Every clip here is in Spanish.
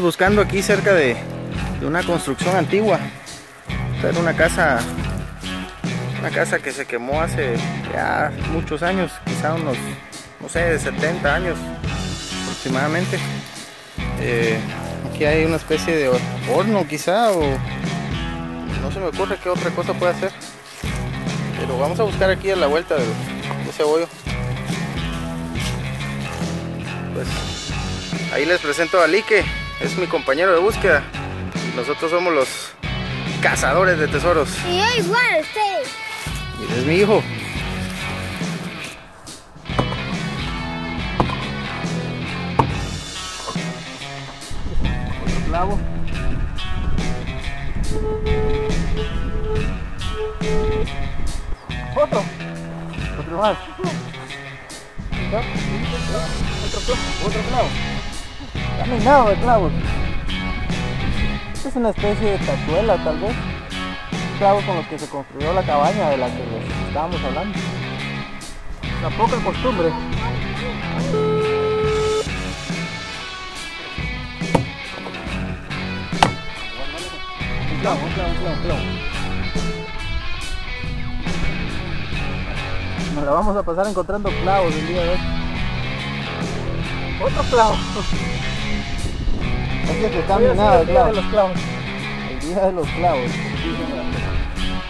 buscando aquí cerca de, de una construcción antigua. Esta era una casa, una casa que se quemó hace ya muchos años, quizá unos, no sé, 70 años aproximadamente. Eh, aquí hay una especie de horno quizá o no se me ocurre qué otra cosa puede hacer. Pero vamos a buscar aquí a la vuelta de, de ese hoyo. Pues ahí les presento a Lique, es mi compañero de búsqueda. Nosotros somos los cazadores de tesoros. Y yo igual, usted. Y es mi hijo. Otro clavo. Otro. Otro más. Otro clavo. Otro clavo. Nada de clavos. Es una especie de tachuela tal vez. Clavos con los que se construyó la cabaña de la que les estábamos hablando. La poca costumbre. Un clavo, un clavo, un clavo, un clavo. Nos la vamos a pasar encontrando clavos el día de hoy. Otro clavo. Así es que cambia nada de clavos. los clavos. El día de los clavos.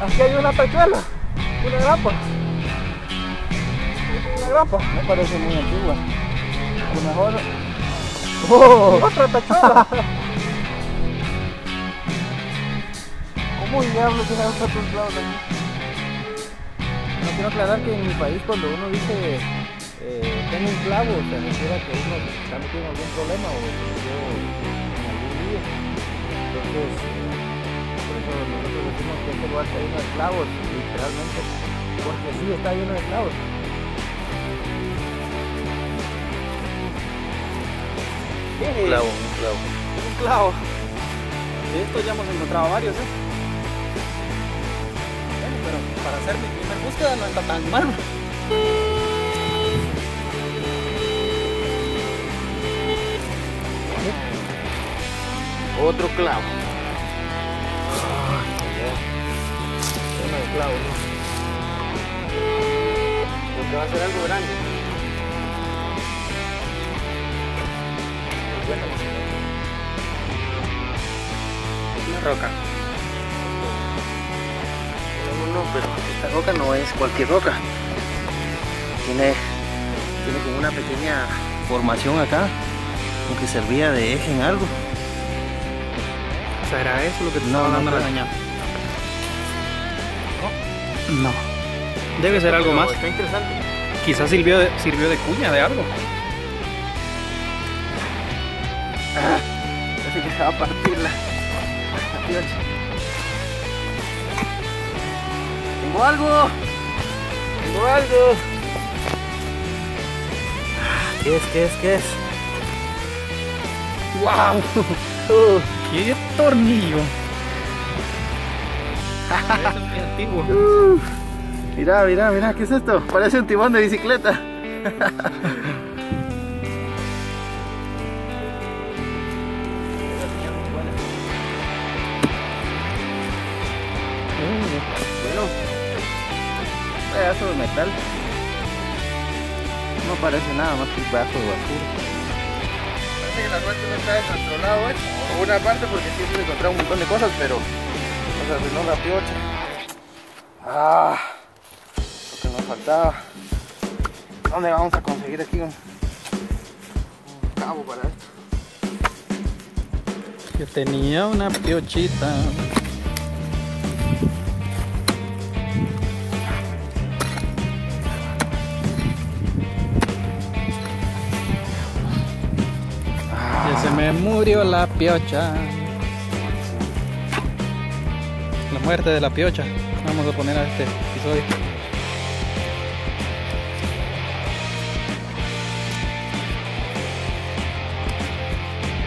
Aquí hay una tachuela, una grapa. Una grapa. Me parece muy antigua. A lo mejor. ¡Oh! Otra tachuela. ¿Cómo diablos tiene otros clavos aquí? No quiero aclarar que en mi país cuando uno dice eh, tengo un clavo, se refiere a que uno está metido en algún problema o Entonces, por eso nosotros decimos que este lugar está lleno de clavos, literalmente, porque sí está lleno de clavos. Un clavo, un clavo. Un clavo. De estos ya hemos encontrado varios, ¿eh? Bueno, pero para hacer mi primer búsqueda no está tan mal. Otro clavo. De clavos, ¿no? Lo que va a ser algo grande. Bueno, una roca. No, no, pero esta roca no es cualquier roca. Tiene, tiene como una pequeña formación acá, como que servía de eje en algo. ¿Será eso lo que te No, estaba no dando la señal? No. Debe ser algo más. Está interesante. Quizás sirvió de, sirvió de cuña de algo. Ah, parece que se va a partir la, la piocha. Tengo algo. Tengo algo. Ah, ¿Qué es? ¿Qué es? ¿Qué es? ¡Wow! Uh, ¡Qué tornillo! Parece muy antiguo. uh. Mira, mira, mira, ¿qué es esto? Parece un timón de bicicleta. Bueno, pedazo de metal. No parece nada más que un pedazo de basura. Que la suerte no está ¿eh? Una parte porque siempre encontré un montón de cosas, pero nos arruinó la piocha. Ah, lo que nos faltaba. ¿Dónde vamos a conseguir aquí un, cabo para esto? Yo tenía una piochita. Me murió la piocha. La muerte de la piocha. Vamos a poner a este episodio.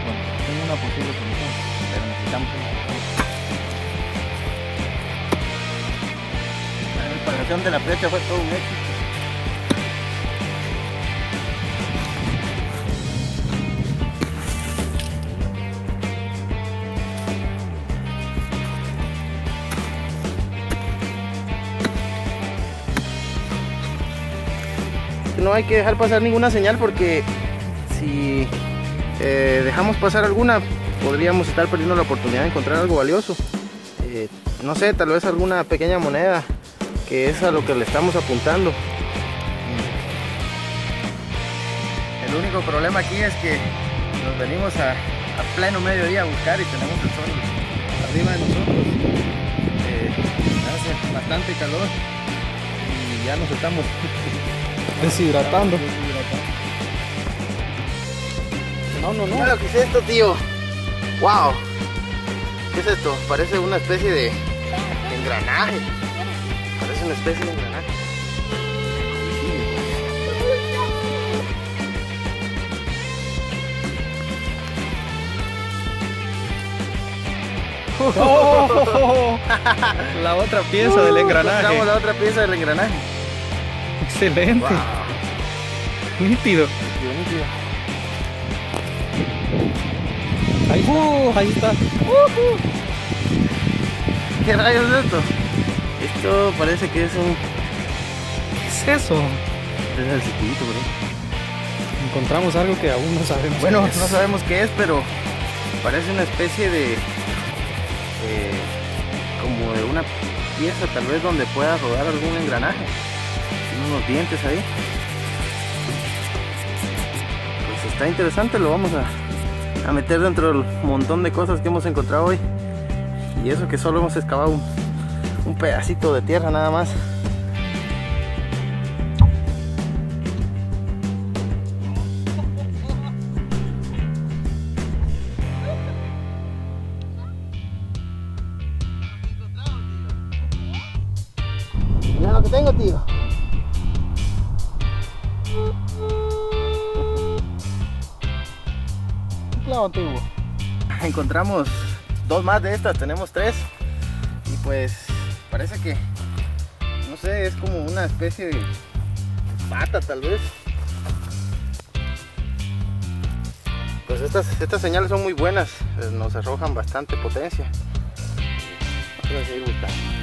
Bueno, tengo una posible solución, pero necesitamos una La reparación de la flecha fue todo un éxito. Hay que dejar pasar ninguna señal porque si eh, dejamos pasar alguna podríamos estar perdiendo la oportunidad de encontrar algo valioso. Eh, no sé, tal vez alguna pequeña moneda que es a lo que le estamos apuntando. El único problema aquí es que nos venimos a, a pleno mediodía a buscar y tenemos el sol arriba de nosotros. Eh, hace bastante calor y ya nos estamos Deshidratando. No, no, no. Mira, ¿qué es esto, tío? ¡Wow! ¿Qué es esto? Parece una especie de engranaje. Parece una especie de engranaje. ¡Oh! La otra pieza del engranaje. La otra pieza del engranaje. Excelente. Wow. Nítido. Nítido, nítido. Ahí, uh, ahí está. ¿Qué rayos es esto? Esto parece que es un. ¿Qué es eso? Es el circuito, bro. Encontramos algo que aún no sabemos. Bueno, qué es. no sabemos qué es, pero parece una especie de. eh, como de una pieza, tal vez donde pueda rodar algún engranaje. Unos dientes ahí. Pues está interesante, lo vamos a, a meter dentro del montón de cosas que hemos encontrado hoy. Y eso que solo hemos excavado un, un pedacito de tierra nada más. Encontramos dos más de estas, tenemos tres. Y pues parece que, no sé, es como una especie de pata tal vez. Pues estas, estas señales son muy buenas, eh, nos arrojan bastante potencia. Vamos a seguir buscando.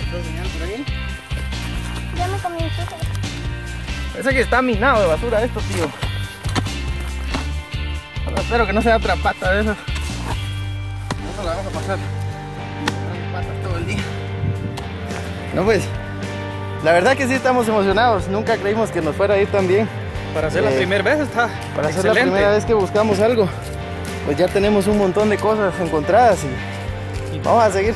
Por ahí. Ya me comí chuzo. Parece que está minado de basura esto, tío. Bueno, espero que no sea otra pata de esas. No la vamos a pasar. Patas todo el día. No pues, la verdad que sí estamos emocionados. Nunca creímos que nos fuera a ir tan bien. Para hacer la Eh, primera vez está Para ser la primera vez que buscamos algo, pues ya tenemos un montón de cosas encontradas y vamos a seguir